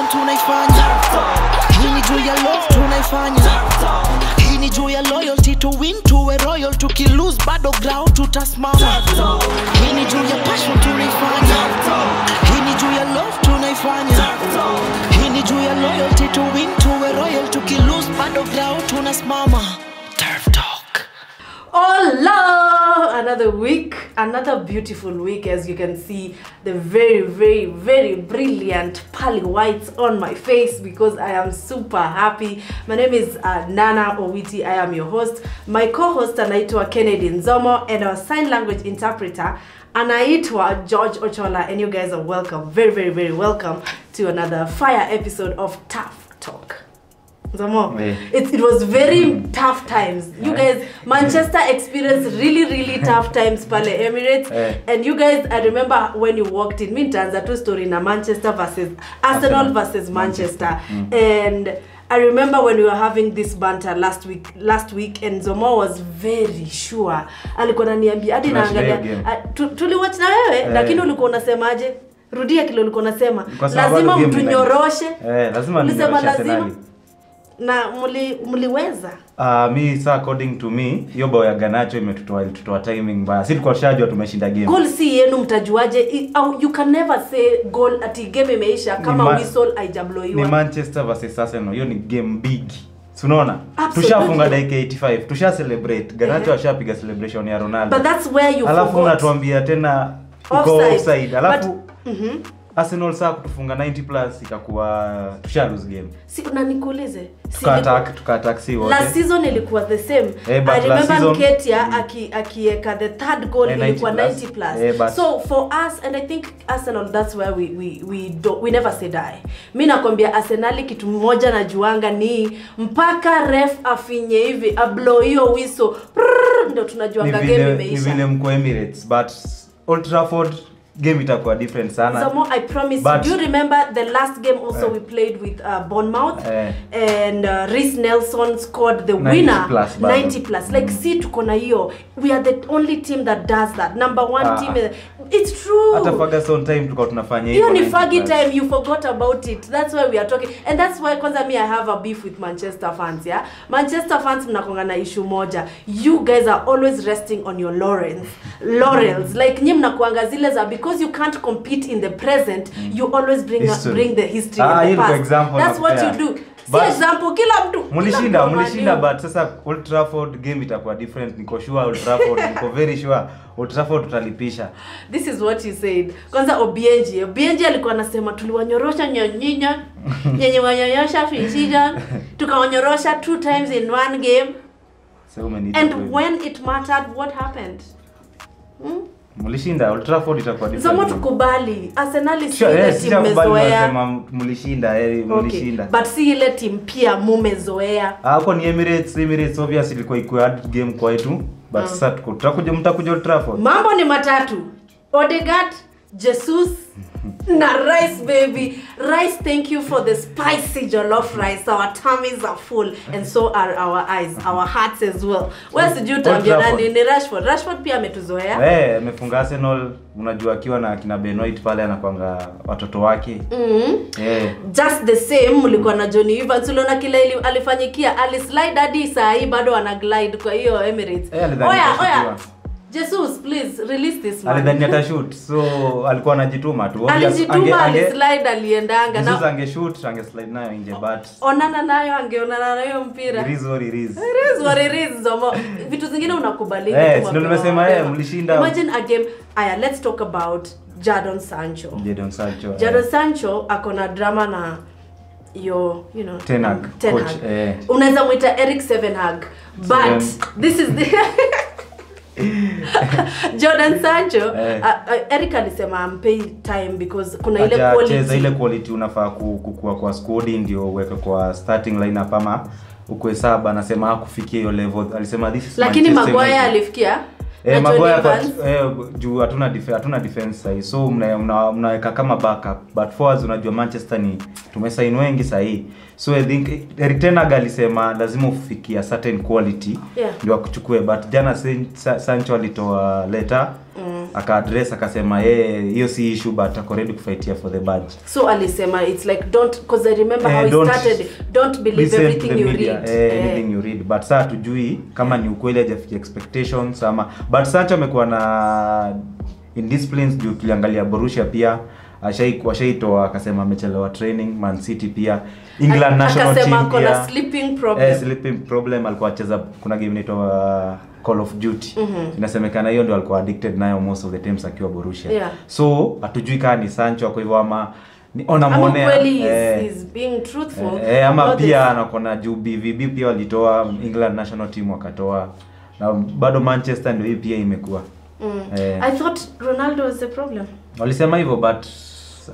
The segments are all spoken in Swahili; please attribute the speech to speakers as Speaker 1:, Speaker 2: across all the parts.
Speaker 1: passion tunaifanya. Hii ni juu ya love tunaifanya. Hii ni juu ya loyalty to win tuwe royal tukilose bado ground tutasimama hii ni juu ya passion tunaifanya. Hii ni juu ya love tunaifanya. Hii ni juu ya loyalty to win tuwe royal tukilose bado ground tunasimama.
Speaker 2: Hola! Another week, another beautiful week. As you can see, the very, very, very brilliant pearly whites on my face because I am super happy. My name is uh, Nana Owiti. I am your host. My co-host anaitwa Kennedy Nzomo and our sign language interpreter anaitwa George Ochola. And you guys are welcome, very, very, very welcome to another fire episode of Tough Talk. Nzomo,
Speaker 3: Yeah.
Speaker 2: it, it was very tough times. You guys, Manchester experienced really, really tough times pale Emirates.
Speaker 3: Yeah.
Speaker 2: And you guys, I remember when you walked in, mi nitaanza tu story na Manchester versus Arsenal versus Manchester. And I remember when we were having this banter last week last week and Zomo was very sure. Alikuwa ananiambia hadi naangalia ah, tuliwatch na wewe
Speaker 3: Eh.
Speaker 2: lakini ulikuwa unasemaje? Rudia kile ulikuwa unasema. Lazima mtunyoroshe.
Speaker 3: Eh, lazima nisema
Speaker 2: lazima. Na mli, mliweza
Speaker 3: Uh, mi sa according to me hiyo bao ya Ganacho imetutoa ilitutoa timing mbaya. Si tulikuwa tushajua tumeshinda game.
Speaker 2: goal si yenu mtajuaje au you can never say goal ati game imeisha kama
Speaker 3: ma-
Speaker 2: whistle
Speaker 3: Ni Manchester versus Arsenal. Hiyo ni game big.
Speaker 2: Tunaona.
Speaker 3: Tushafunga dakika 85. Tusha celebrate. Ganacho
Speaker 2: ashapiga
Speaker 3: ashapiga celebration ya Ronaldo.
Speaker 2: but that's where you
Speaker 3: Alafu unatuambia tena uko
Speaker 2: Offside.
Speaker 3: offside. Alafu
Speaker 2: But- Mhm.
Speaker 3: Arsenal saa kutufunga 90 plus ikakuwa tusha lose game.
Speaker 2: si na nikuulize si
Speaker 3: Tuka attack, tuka attack si wote.
Speaker 2: last season ilikuwa the same
Speaker 3: Eh,
Speaker 2: i remember
Speaker 3: season-
Speaker 2: aki akieka the third goal
Speaker 3: Eh, 90
Speaker 2: ilikuwa
Speaker 3: plus.
Speaker 2: 90 plus
Speaker 3: Eh, but-
Speaker 2: so for us and i think arsenal that's where we we we, do, we never say die mi nakwambia arsenali kitu moja najuanga ni mpaka ref afinye hivi ablo hiyo wiso ndo tunajuanga game
Speaker 3: imeisha. ni vile mko Emirates but Old Trafford game itakuwa different sana.
Speaker 2: Samo, I promise.
Speaker 3: But-
Speaker 2: do you remember the last game also
Speaker 3: uh,
Speaker 2: we played with uh, Bournemouth
Speaker 3: uh,
Speaker 2: and uh, Reece Nelson scored the
Speaker 3: 90
Speaker 2: winner
Speaker 3: plus
Speaker 2: 90 plus. Like see tuko na hiyo. We are the only team that does that. Number one
Speaker 3: Ah.
Speaker 2: team. It's true.
Speaker 3: Hata Ferguson time tulikuwa tunafanya
Speaker 2: hiyo ni
Speaker 3: 90
Speaker 2: fagi time you forgot about it that's why we are talking and that's why kwanza me i have a beef with manchester fans yeah manchester fans mnakonga na issue moja you guys are always resting on your laurels laurels like nyi mnakuanga zile za because you can't compete in the present mm. you always bring,
Speaker 3: History.
Speaker 2: bring the history
Speaker 3: Ah,
Speaker 2: in the past.
Speaker 3: example
Speaker 2: that's what you
Speaker 3: do
Speaker 2: do. Si
Speaker 3: But-
Speaker 2: example kila mtu
Speaker 3: mlishinda mlishinda but sasa Old Trafford game itakuwa different. Niko sure Old Trafford niko very sure Old Trafford tutalipisha.
Speaker 2: This is what he said. Kwanza obienji. Obienji alikuwa anasema tuliwanyorosha nyonyinya nyenye wanyonyosha fisija tukawanyorosha two times in one game.
Speaker 3: So
Speaker 2: and when it mattered what happened? Hmm?
Speaker 3: Mlishinda Old Trafford itakuwa different.
Speaker 2: Somo tukubali. Arsenal si
Speaker 3: Sure,
Speaker 2: ile timu mmezoea
Speaker 3: mlishinda eh,
Speaker 2: okay.
Speaker 3: mlishinda
Speaker 2: but si ile timu pia mumezoea.
Speaker 3: Hapo ni Emirates Emirates obviously ilikuwa iko hard game kwa yetu but sasa tutakuja mtakuja Old Trafford
Speaker 2: mambo ni matatu. Odegat jesus na rice baby. Rice thank you for the spicy jollof rice. Our tummies are full and so are our eyes our hearts as well. We sijui utaambia nani? Ni rashford. Rashford pia ametuzoea.
Speaker 3: Eh, amefunga Arsenal unajua akiwa na kina Benoit pale anakwanga watoto wake.
Speaker 2: mm -hmm.
Speaker 3: Eh.
Speaker 2: just the same mlikuwa na Johnny Evans. Uliona kile alifanyikia? Alislide hadi saa hii bado ana glide kwa hiyo Emirates.
Speaker 3: Eh,
Speaker 2: oya oya Jesus please release this man
Speaker 3: Alidhani atashoot. So alikuwa anajituma tu.
Speaker 2: Alijituma
Speaker 3: ange- ange-
Speaker 2: alislide aliendanga
Speaker 3: Jesus
Speaker 2: na
Speaker 3: angeshoot, angeslide nayo nje but
Speaker 2: onana nayo angeonana nayo mpira
Speaker 3: it is what it is.
Speaker 2: It is what it is, Zomo. vitu zingine unakubali
Speaker 3: Eh, tu. ndio nimesema, eh, mlishinda.
Speaker 2: imagine a game aya let's talk about Jadon Sancho
Speaker 3: Jadon Sancho.
Speaker 2: Jadon
Speaker 3: yeah.
Speaker 2: Sancho akona drama na yo you know
Speaker 3: Ten Hag,
Speaker 2: Ten
Speaker 3: coach,
Speaker 2: Hag.
Speaker 3: eh.
Speaker 2: unaweza mwita Eric Sevenhag but
Speaker 3: Seven.
Speaker 2: this is the Jordan Sancho
Speaker 3: Eh.
Speaker 2: uh, Eric alisema ampei time because kuna ile quality.
Speaker 3: ile quality unafaa kukua kwa squad ndio uweke kwa starting lineup ama ukwe saba anasema hakufikia hiyo level. Alisema this is
Speaker 2: lakini Maguire alifikia
Speaker 3: Eh, Maguire eh, juu hatuna def- hatuna defense sahii. So mna- mna- mnaweka kama backup. But forwards unajua Manchester ni tumesaini wengi sahii. So I think Erik ten Hag alisema lazima ufikia certain quality
Speaker 2: Yeah.
Speaker 3: ndio akuchukue. But jana Sa- Sancho alitoa letter akaadress akasema yeye hiyo si issue but ako ready kufightia for the badge.
Speaker 2: So alisema it's like don't because i remember
Speaker 3: Eh,
Speaker 2: how it
Speaker 3: don't
Speaker 2: started. Don't believe everything you
Speaker 3: media,
Speaker 2: read.
Speaker 3: Eh,
Speaker 2: Eh.
Speaker 3: anything you read. But saa tujui kama ni ukweli hajafikia expectations ama but Sancho amekuwa na indisciplines juu tuliangalia Borussia pia ashai washaitoa akasema amechelewa training Man City pia England national team pia.
Speaker 2: sleeping problem.
Speaker 3: eh, sleeping problem alikuwa acheza kuna game inaitwa Call of Duty. Mm -hmm. inasemekana hiyo ndio alikuwa addicted nayo most of the times akiwa Borussia.
Speaker 2: Yeah.
Speaker 3: so hatujui kama ni Sancho kwa hivyo ama ni ona
Speaker 2: ama
Speaker 3: muonea
Speaker 2: kweli he's,
Speaker 3: eh,
Speaker 2: he's being truthful
Speaker 3: Eh, eh, ama pia anakona juu BVB pia walitoa England national team wakatoa. Na bado Manchester ndio hii pia imekuwa.
Speaker 2: Mm.
Speaker 3: eh,
Speaker 2: i thought ronaldo was the problem.
Speaker 3: Walisema hivyo but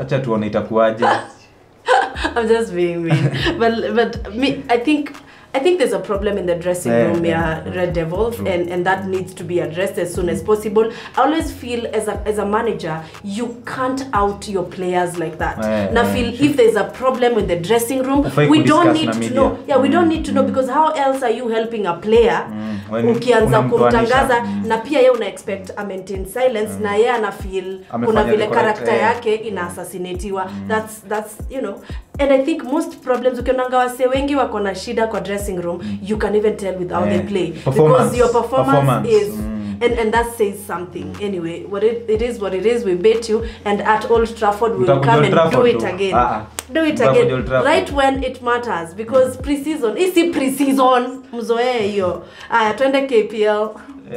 Speaker 3: acha tuone itakuwaje.
Speaker 2: I'm just being mean. but but me, I think I think there's a problem in the dressing
Speaker 3: Yeah,
Speaker 2: room, yeah,
Speaker 3: yeah,
Speaker 2: Red Devils,
Speaker 3: True.
Speaker 2: and, and that needs to be addressed as soon as possible. I always feel as a as a manager, you can't out your players like that.
Speaker 3: Yeah,
Speaker 2: now
Speaker 3: yeah,
Speaker 2: feel if there's a problem in the dressing room, we don't need to
Speaker 3: media.
Speaker 2: know. Yeah, we don't
Speaker 3: Mm,
Speaker 2: need to know because how else are you helping a player?
Speaker 3: Mm,
Speaker 2: ukianza kumtangaza
Speaker 3: mm.
Speaker 2: na pia ye una expect a maintain silence na ye ana feel kuna vile karakta yake ina assassinatiwa that's that's you know and i think most problems ukionanga wase wengi wako na shida kwa dressing room you can even tell with how yeah.
Speaker 3: they
Speaker 2: play
Speaker 3: Performance.
Speaker 2: because your performance,
Speaker 3: Performance.
Speaker 2: is
Speaker 3: Mm.
Speaker 2: and and that says something. Anyway what it, it is what it is we bet you. And at old trafford we'll will come
Speaker 3: and
Speaker 2: and do
Speaker 3: Trafford
Speaker 2: it
Speaker 3: tu.
Speaker 2: again.
Speaker 3: Uh -huh.
Speaker 2: do it
Speaker 3: Mtakuja
Speaker 2: again. Right when it matters. Because pre-season isi pre-season. Mzoee hiyo. Aya twende kpl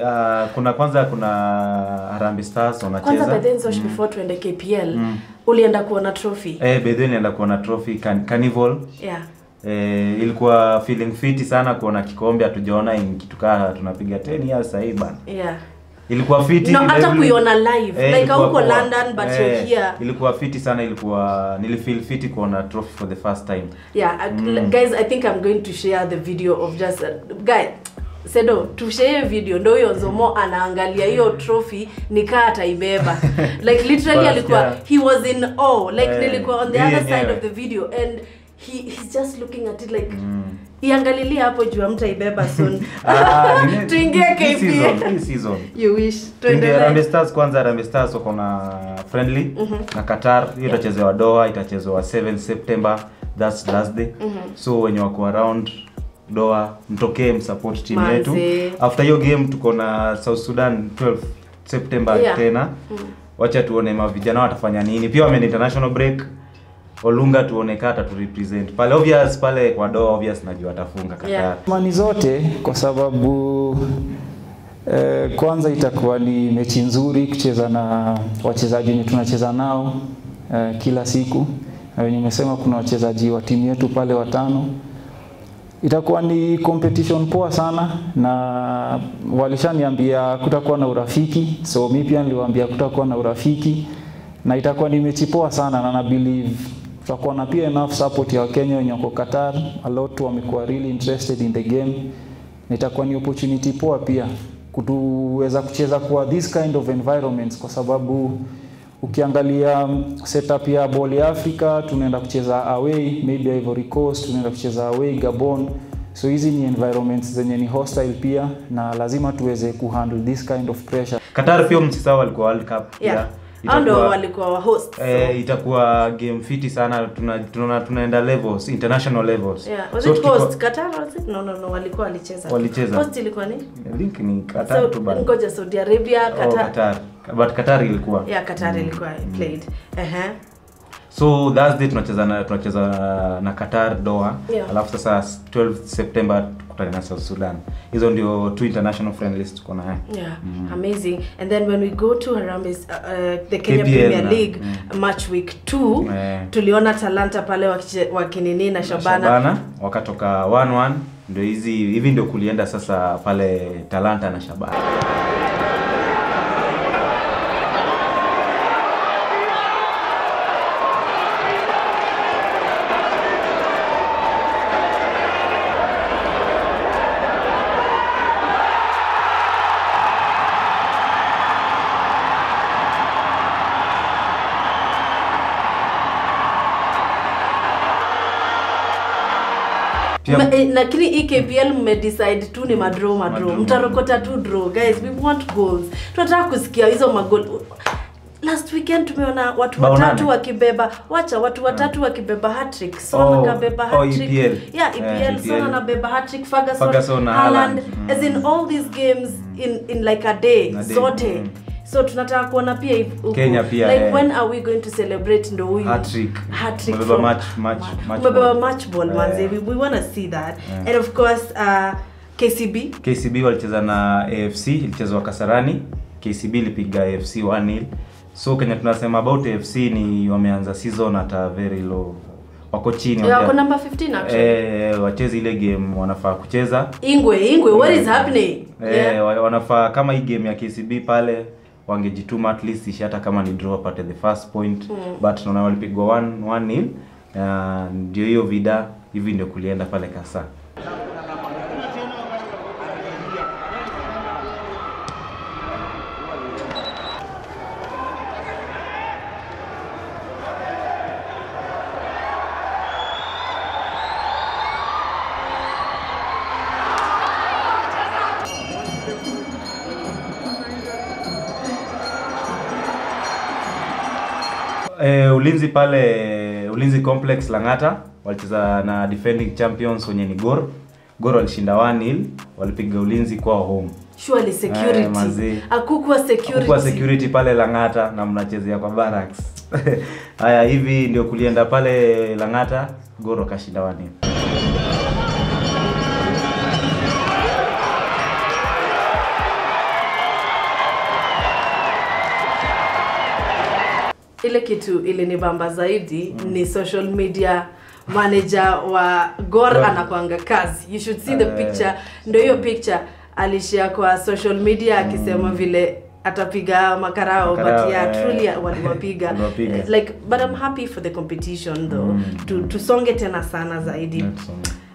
Speaker 3: Ah, kuna kwanza kuna Harambee Stars
Speaker 2: kwanza
Speaker 3: wanacheza
Speaker 2: by mm. Sosh, before tuende kpl mm. ulienda kuona trophy?
Speaker 3: Eh Bethen nilienda kuona trophy can, carnival.
Speaker 2: Yeah.
Speaker 3: Eh, ilikuwa feeling fiti sana kuona kikombe hatujaona ikitukaa tunapiga 10 years sahii bana.
Speaker 2: Yeah.
Speaker 3: Ilikuwa fiti
Speaker 2: no hata kuiona live.
Speaker 3: Eh,
Speaker 2: like
Speaker 3: huko
Speaker 2: london but
Speaker 3: Eh,
Speaker 2: you're here.
Speaker 3: ilikuwa fiti sana ilikuwa nilifeel fiti kuona trophy for the first time.
Speaker 2: Yeah mm. guys i think i'm going to share the video of just uh, guy sedo tushee video ndo huyo zomo anaangalia hiyo trophy nikaa ataibeba like literally alikuwa
Speaker 3: yeah.
Speaker 2: he was in awe. Like
Speaker 3: Eh,
Speaker 2: nilikuwa on the other side
Speaker 3: yeah.
Speaker 2: of the video and he, he's just looking at it like iangalilia hapo juu amtaibeba soon.
Speaker 3: Ah,
Speaker 2: tuingie
Speaker 3: hii season, hii season.
Speaker 2: you wish.
Speaker 3: Tuingie Harambee Stars kwanza Harambee Stars wako na friendly na Qatar hiyo itachezewa Doha itachezewa 7 September that's last day. So wenye wako around Doha mtokee msupport team
Speaker 2: Manze.
Speaker 3: yetu after hiyo game tuko na South Sudan 12 September
Speaker 2: Yeah.
Speaker 3: tena mm. wacha tuone mavijana watafanya nini pia wame international break Olunga tuone kata tu represent pale obvious pale kwa doa obvious najua atafunga Qatar
Speaker 2: Yeah.
Speaker 4: mani zote kwa sababu eh, kwanza itakuwa ni mechi nzuri kucheza na wachezaji wenye tunacheza nao eh, kila siku na wenye nimesema kuna wachezaji wa timu yetu pale watano itakuwa ni competition poa sana na walishaniambia kutakuwa na urafiki. So mi pia niliwaambia kutakuwa na urafiki na itakuwa ni mechi poa sana na na believe tutakuwa na pia enough support ya Wakenya wenye wako Qatar. A lot wamekuwa really interested in the game. Na itakuwa ni opportunity poa pia kutuweza kucheza kwa this kind of environments kwa sababu ukiangalia um, setup ya ball ya Afrika, tunaenda kucheza away maybe Ivory Coast tunaenda kucheza away Gabon. So hizi ni environments zenye ni hostile pia na lazima tuweze kuhandle this kind of pressure.
Speaker 3: Qatar pia msisahau walikuwa World Cup
Speaker 2: yeah. yeah ndo
Speaker 3: Itakuwa-
Speaker 2: walikuwa wa host so.
Speaker 3: Eh, itakuwa game fiti sana tuna, tuna, tunaenda levels international levels
Speaker 2: Yeah, was
Speaker 3: So
Speaker 2: it? Qatar was it? No, no, no, walikuwa walicheza.
Speaker 3: Walicheza.
Speaker 2: Host ilikuwa ni?
Speaker 3: Think ni Qatar
Speaker 2: So,
Speaker 3: tu bali
Speaker 2: ngoja Saudi Arabia,
Speaker 3: Oh,
Speaker 2: Qatar.
Speaker 3: But Qatar ilikuwa
Speaker 2: Yeah, Qatar ilikuwa played. Uh-huh.
Speaker 3: so Thursday tunacheza na tunacheza na Qatar Doha
Speaker 2: Yeah.
Speaker 3: alafu sasa 12 September tukutane na South Sudan hizo ndio two international friendlies tuko nayo.
Speaker 2: Yeah, Mm. amazing. And then when we go to Harambee, uh, uh, the Kenya
Speaker 3: KPL
Speaker 2: Premier
Speaker 3: na-
Speaker 2: League mm. match week 2,
Speaker 3: yeah.
Speaker 2: tuliona Talanta pale wakinini na Shabana.
Speaker 3: Shabana wakatoka 1-1 ndio hizi hivi ndio kulienda sasa pale Talanta na Shabana
Speaker 2: eh, lakini hii kpl mmedecide tu ni madro
Speaker 3: madro
Speaker 2: mtarokota tu draw. Guys we want goals. Tunataka kusikia hizo magol last weekend tumeona watu watatu wakibeba. Wacha watu watatu wakibeba hattrick son
Speaker 3: Oh,
Speaker 2: hatrick
Speaker 3: oh, EPL.
Speaker 2: yeah
Speaker 3: Eh,
Speaker 2: epl son
Speaker 3: EPL.
Speaker 2: anabeba hattrick ferguson,
Speaker 3: Ferguson
Speaker 2: Haaland,
Speaker 3: Haaland. Mm.
Speaker 2: as in all these games in, in like a day
Speaker 3: A day,
Speaker 2: zote.
Speaker 3: Mm.
Speaker 2: So tunataka kuona pia huku.
Speaker 3: Kenya pia,
Speaker 2: like
Speaker 3: eh.
Speaker 2: when are we going to celebrate ndo huyu
Speaker 3: Hat-trick.
Speaker 2: Hat-trick
Speaker 3: Umebeba
Speaker 2: from-
Speaker 3: match- match- match
Speaker 2: umebeba
Speaker 3: ball.
Speaker 2: match ball manze
Speaker 3: Eh.
Speaker 2: we, we want to see that yeah. and of course uh, kcb
Speaker 3: kcb walicheza na afc ilichezwa kasarani kcb ilipiga afc 1-0 so kenya tunasema about afc ni wameanza season at a very low wako chini
Speaker 2: Yeah, wako number 15 actually
Speaker 3: eh, wacheze ile game wanafaa kucheza
Speaker 2: ingwe ingwe what is happening
Speaker 3: eh,
Speaker 2: yeah.
Speaker 3: wa- wanafaa kama hii game ya kcb pale wangejituma at least ishi hata kama ni draw apate the first point. But naona walipigwa 1 nil. Uh, ndio hiyo vida hivi ndio kulienda pale kasa ulinzi pale ulinzi complex langata walicheza na defending champions wenye ni gor. Gor walishinda 1 walipiga ulinzi kwa home.
Speaker 2: Surely security
Speaker 3: Eh,
Speaker 2: security.
Speaker 3: kwa security. Pale langata na mnachezea kwa barracks. Haya hivi ndio kulienda pale langata gor wakashinda 1
Speaker 2: ile kitu ilinibamba zaidi mm. ni social media manager wa gor
Speaker 3: yeah.
Speaker 2: anakwanga kazi you should see the
Speaker 3: Eh.
Speaker 2: picture ndio hiyo picture alishia kwa social media akisema mm. vile atapiga makarao
Speaker 3: Makarao,
Speaker 2: but yeah
Speaker 3: eh.
Speaker 2: truly waliwapiga like but i'm happy for the competition though mm. tusonge tena sana zaidi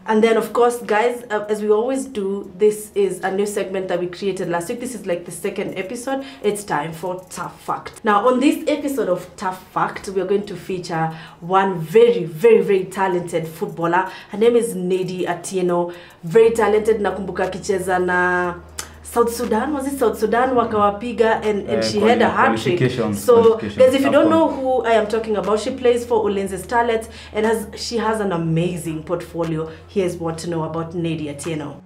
Speaker 2: And then, of course, guys, uh, as we always do, this is a new segment that we created last week. This is like the second episode. It's time for Tough Fact. Now, on this episode of Tough Fact, we are going to feature one very, very, very talented footballer. Her name is Nedi Atieno. Very talented. Nakumbuka akicheza na South Sudan. Was it South Sudan? Wakawapiga and, and
Speaker 3: Eh,
Speaker 2: she had a
Speaker 3: quali-
Speaker 2: hat trick. So,
Speaker 3: qualifications.
Speaker 2: guys, if you don't know who I am talking about. She plays for Ulinzi Starlets and has she has an amazing portfolio. Here's what to know about Nadia Atieno.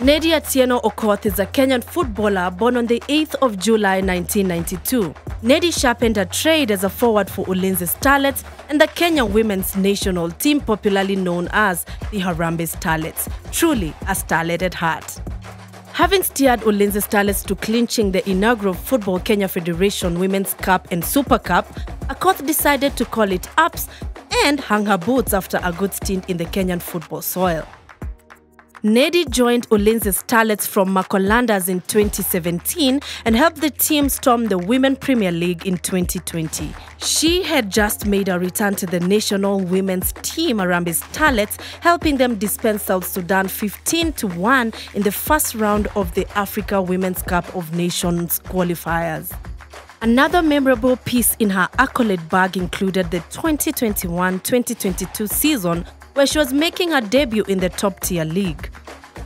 Speaker 2: Nadia Atieno Okoth is a Kenyan footballer born on the 8th of July 1992. Nedi sharpened her trade as a forward for Ulinzi Starlets and the Kenya women's national team popularly known as the Harambee Starlets. Truly a starlet at heart. Having steered Ulinzi Starlets to clinching the inaugural Football Kenya Federation Women's Cup and Super Cup, Akoth decided to call it ups and hung her boots after a good stint in the Kenyan football soil. Nedi joined Ulinzi Starlets from Makolandas in 2017 and helped the team storm the Women Premier League in 2020. She had just made a return to the national women's team Harambee Starlets, helping them dispense South Sudan 15 to 1 in the first round of the Africa Women's Cup of Nations qualifiers. Another memorable piece in her accolade bag included the 2021 2022 season, where she was making her debut in the top tier league.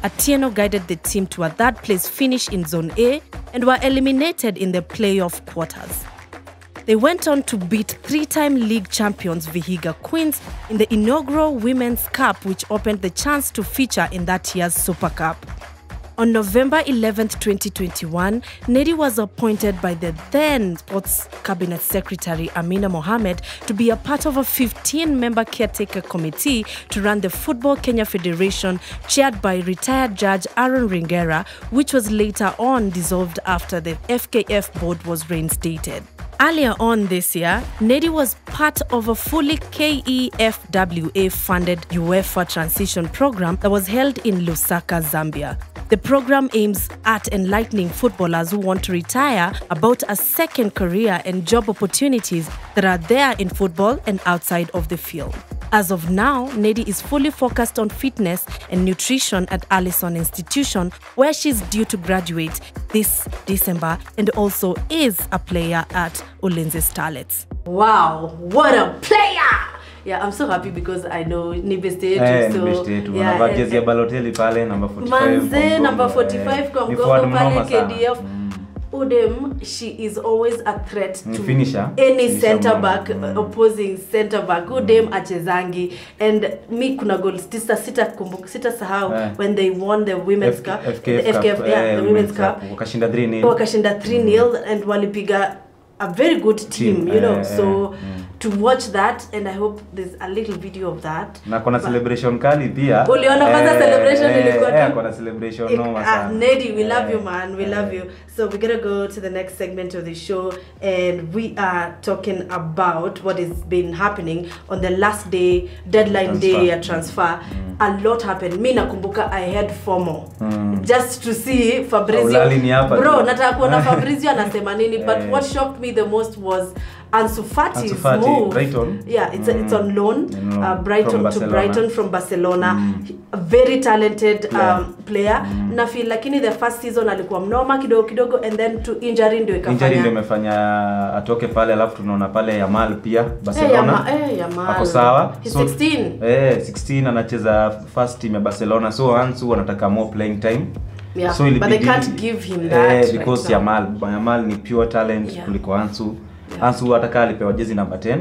Speaker 2: Atieno guided the team to a third place finish in Zone A and were eliminated in the playoff quarters. They went on to beat three time league champions Vihiga Queens in the inaugural Women's Cup, which opened the chance to feature in that year's Super Cup. On November 11, 2021, Nedi was appointed by the then Sports Cabinet Secretary Amina Mohamed to be a part of a 15 member caretaker committee to run the Football Kenya Federation, chaired by retired Judge Aaron Ringera, which was later on dissolved after the FKF board was reinstated. Earlier on this year, Nedi was part of a fully KEFWA funded UEFA transition program that was held in Lusaka, Zambia. The program aims at enlightening footballers who want to retire about a second career and job opportunities that are there in football and outside of the field. As of now, Nedi is fully focused on fitness and nutrition at Allison Institution, where she's due to graduate this December and also is a player at Ulinzi Starlets. Wow, what a player! Yeah i'm so happy because i know ni best yetu
Speaker 3: hey,
Speaker 2: so
Speaker 3: ni best yetu.
Speaker 2: yeah,
Speaker 3: Wanavaa
Speaker 2: and-
Speaker 3: jezi ya Balotelli pale namba 45
Speaker 2: manze
Speaker 3: mgongo,
Speaker 2: 45
Speaker 3: eh.
Speaker 2: kwa mgongo pale kdf
Speaker 3: Mm.
Speaker 2: udem she is always a threat to
Speaker 3: finisher.
Speaker 2: any
Speaker 3: Finisher
Speaker 2: center back
Speaker 3: Mm.
Speaker 2: opposing center back udem achezangi and me kuna goal sita sita kumbuka sita sahau
Speaker 3: yeah.
Speaker 2: when they won the women's
Speaker 3: F-
Speaker 2: cup
Speaker 3: FKF
Speaker 2: the FKF,
Speaker 3: Cup,
Speaker 2: yeah,
Speaker 3: eh,
Speaker 2: the women's cup
Speaker 3: wakashinda 3-0.
Speaker 2: wakashinda 3-0 and walipiga a very good team,
Speaker 3: Team,
Speaker 2: you know
Speaker 3: yeah,
Speaker 2: so
Speaker 3: eh,
Speaker 2: to watch that and i hope there's a little video of that
Speaker 3: na kona celebration kali pia
Speaker 2: Uliona kwanza celebration ilikuwa tu-
Speaker 3: eh, kona celebration
Speaker 2: It-
Speaker 3: noma
Speaker 2: uh,
Speaker 3: sana
Speaker 2: Nedi, we love
Speaker 3: Eh,
Speaker 2: you, man. We
Speaker 3: eh.
Speaker 2: love you. So we're gonna go to the next segment of the show, and we are talking about what has been happening on the last day, deadline
Speaker 3: Transfer.
Speaker 2: day ya transfer. A lot happened. Mi nakumbuka I had FOMO
Speaker 3: Mm.
Speaker 2: just to see Fabrizio. Bro, nataka kuona Fabrizio anasema nini, but
Speaker 3: Eh.
Speaker 2: what shocked me the most was Ansu Fati's
Speaker 3: Ansu Fati,
Speaker 2: move.
Speaker 3: Brighton.
Speaker 2: Yeah, it's it's
Speaker 3: Mm.
Speaker 2: on loan.
Speaker 3: On loan
Speaker 2: Uh, Brighton
Speaker 3: from
Speaker 2: to
Speaker 3: Barcelona.
Speaker 2: Brighton from Barcelona.
Speaker 3: Mm.
Speaker 2: A very talented
Speaker 3: Player.
Speaker 2: um, player na feel lakini the first season alikuwa mnoma kidogo kidogo and then to injury ndio
Speaker 3: injury ndio
Speaker 2: ikafanya
Speaker 3: imefanya atoke pale alafu tunaona pale Yamal pia Barcelona.
Speaker 2: Hey, Yama- hey, Yamal.
Speaker 3: ako sawa
Speaker 2: He's
Speaker 3: So-
Speaker 2: 16.
Speaker 3: eh 16 anacheza first team ya Barcelona so Ansu anataka more playing time
Speaker 2: Yeah,
Speaker 3: so
Speaker 2: but they can't give him that
Speaker 3: eh, because
Speaker 2: right
Speaker 3: Yamal Yamal ni pure talent
Speaker 2: Yeah.
Speaker 3: kuliko Ansu. Ansu atakaa alipewa jezi namba 10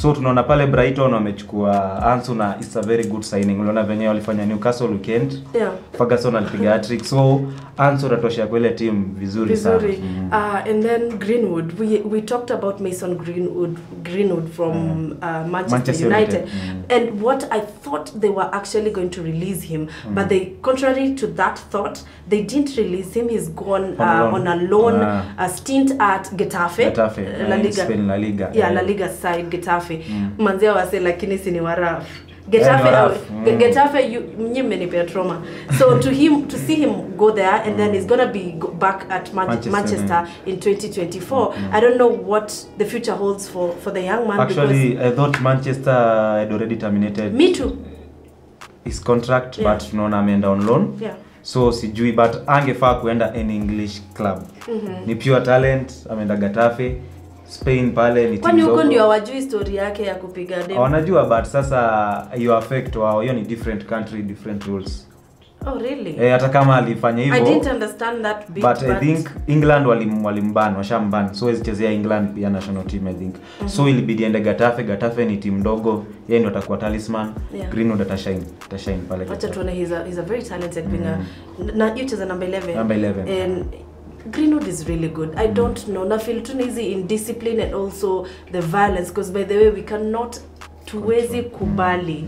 Speaker 3: so tunaona pale Brighton wamechukua Ansu na it's a very good signing uliona venye walifanya Newcastle weekend
Speaker 2: Yeah.
Speaker 3: Ferguson alipiga hat-trick so Ansu anatoshea kwa ile team vizuri,
Speaker 2: Vizuri.
Speaker 3: sana
Speaker 2: Uh, and then Greenwood. We we talked about Mason Greenwood Greenwood from mm. uh, Manchester,
Speaker 3: Manchester
Speaker 2: United.
Speaker 3: United. Mm.
Speaker 2: And what I thought they were actually going to release him, mm. but they contrary to that thought, they didn't release him. He's gone uh,
Speaker 3: on,
Speaker 2: on a loan
Speaker 3: uh,
Speaker 2: a stint at Getafe.
Speaker 3: Getafe,
Speaker 2: La Liga.
Speaker 3: Spain, La Liga.
Speaker 2: Yeah, La
Speaker 3: Eh.
Speaker 2: Liga side Getafe.
Speaker 3: Mm.
Speaker 2: Manzia wase lakini si ni waraf.
Speaker 3: Eh,
Speaker 2: Getafe, yeah,
Speaker 3: Mm.
Speaker 2: Getafe, you mmenipea trauma. So to him, to see him go there and mm. then he's gonna be go back at Man-
Speaker 3: Manchester,
Speaker 2: Manchester, in 2024. Mm. I don't know what the future holds for for the young man
Speaker 3: Actually, I thought Manchester had already terminated
Speaker 2: me too.
Speaker 3: his contract
Speaker 2: Yeah.
Speaker 3: but tunaona ameenda on loan
Speaker 2: Yeah.
Speaker 3: so sijui but angefaa kuenda an english club mm -hmm. ni pure talent ameenda gatafe spain pale ni
Speaker 2: Kwani huko ndio hawajui story yake ya kupiga demu?
Speaker 3: wanajua but sasa hiyo affect wao hiyo ni different country different rules
Speaker 2: Oh really?
Speaker 3: eh, hata kama alifanya
Speaker 2: I
Speaker 3: hivyo
Speaker 2: didn't understand that bit.
Speaker 3: but but... i think england walim walimban washamban so wezichezea england pia national team i think Mm -hmm. so ilibidi ende gatafe gatafe ni team ndogo yeye ndo atakuwa talisman
Speaker 2: Yeah.
Speaker 3: greenwood atashine atashine pale
Speaker 2: wacha tuone he's a, he's a very talented winger na you cheza number 11
Speaker 3: Number 11.
Speaker 2: and Greenwood is really good. I don't know. Na feel too easy in discipline and also the violence because by the way we cannot tuwezi kubali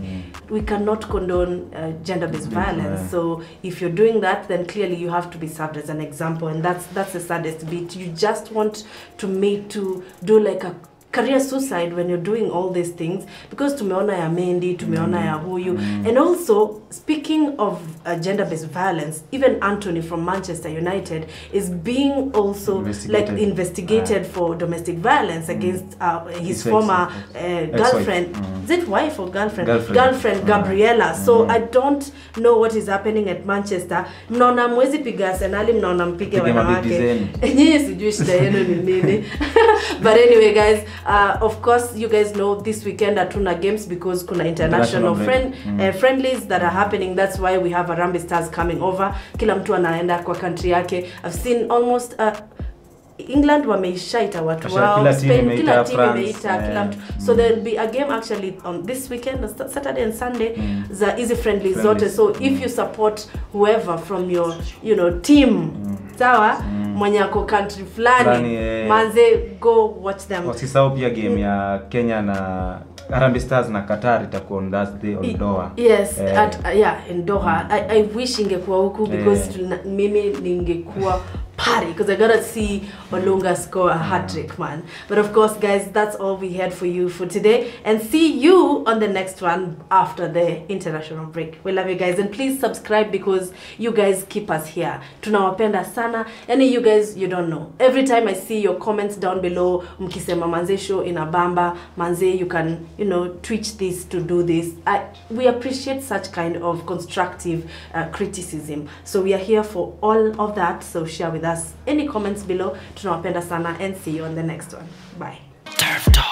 Speaker 2: we cannot condone uh, gender-based violence
Speaker 3: yeah.
Speaker 2: so if you're doing that then clearly you have to be served as an example and that's that's the saddest bit you just want to make to do like a career suicide when you're doing all these things because tumeona ya Mendi, tumeona ya huyu. And also speaking of uh, gender-based violence even Anthony from Manchester United is being also
Speaker 3: Investigated.
Speaker 2: like investigated for domestic violence against uh, his,
Speaker 3: His
Speaker 2: former uh, girlfriend.
Speaker 3: Mm.
Speaker 2: is it wife or girlfriend?
Speaker 3: Girlfriend. Mm.
Speaker 2: Gabriella so I don't know what is happening at Manchester. Mnaona mwezi piga Arsenali mnaona mpige wanawake. nyinyi sijui shida yenu ni nini but anyway guys uh, of course you guys know this weekend hatuna games because kuna international, friend,
Speaker 3: mm.
Speaker 2: uh, friendlies that are happening. That's why we have arambi Stars coming over. Kila mtu anaenda kwa country yake. I've seen almost uh, England wameishaita watu wao. Spain kila imeita kila mtu. So there will be a game actually on this weekend Saturday and Sunday za easy friendly zote.
Speaker 3: So
Speaker 2: so if you support whoever from your you know team. Sawa mwenye ako country fulani
Speaker 3: eh.
Speaker 2: manze go watch them
Speaker 3: wasisahau pia game ya kenya na Harambee stars na qatar itakuwa on thursday on doha
Speaker 2: yes
Speaker 3: Eh.
Speaker 2: at, uh, yeah in doha I, i wish ingekuwa huku because
Speaker 3: Eh.
Speaker 2: tuna- mimi ningekuwa party because i gotta see olunga score a hat trick man. But of course guys that's all we had for you for today. And see you on the next one after the international break. We love you guys. And please subscribe because you guys keep us here. Tunawapenda sana. Yani you guys you don't know. Every time i see your comments down below mkisema manze show ina bamba. Manze you can you know twitch this to do this. I, we appreciate such kind of constructive uh, criticism. So we are here for all of that. So share with us us any comments below. Tunawapenda sana and see you on the next one. Bye. Turf Talk.